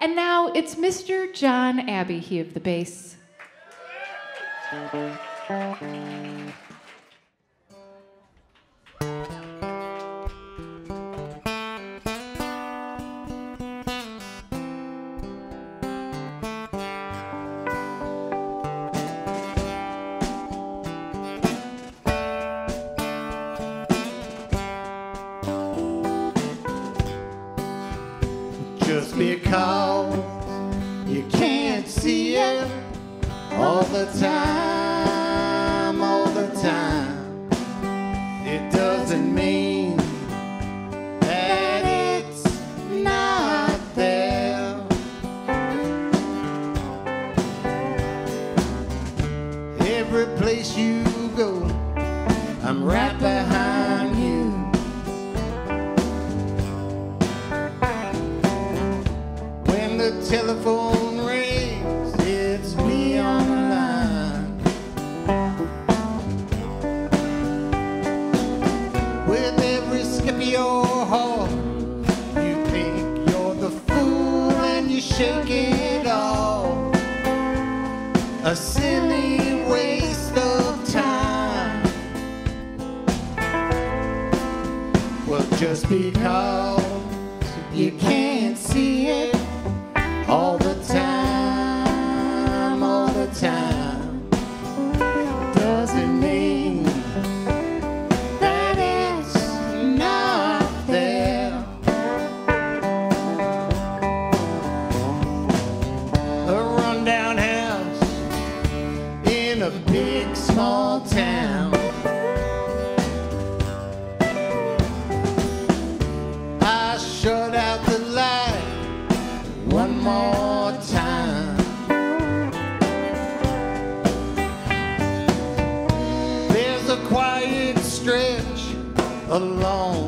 And now it's Mr. John Abbey, he of the bass. Just because you can't see it all the time, all the time. It doesn't mean that it's not there. Every place you go, I'm right behind telephone rings, it's me on the line. With every skip of your heart, you think you're the fool and you shake it off. A silly waste of time. Well, just because in a big small town. I shut out the light one more time. There's a quiet stretch along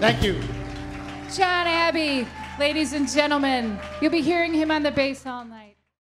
Thank you. John Abbey, ladies and gentlemen, you'll be hearing him on the bass all night.